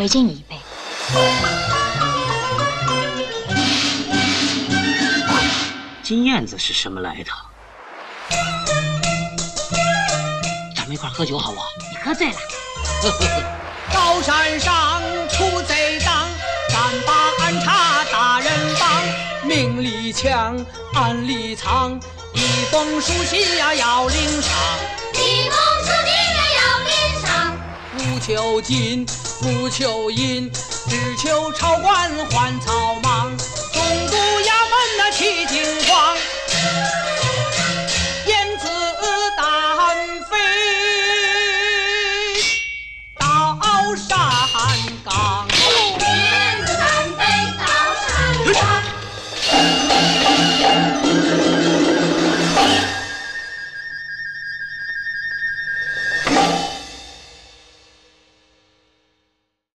回敬你一杯。金燕子是什么来头？咱们一块喝酒好不好？你喝醉了。高山上出贼当，敢把安插大人帮。明里抢，暗里藏，一封书信呀要领上。求金不求银，只求朝官换草莽，总督衙门那起金黄，燕子胆飞到山岗。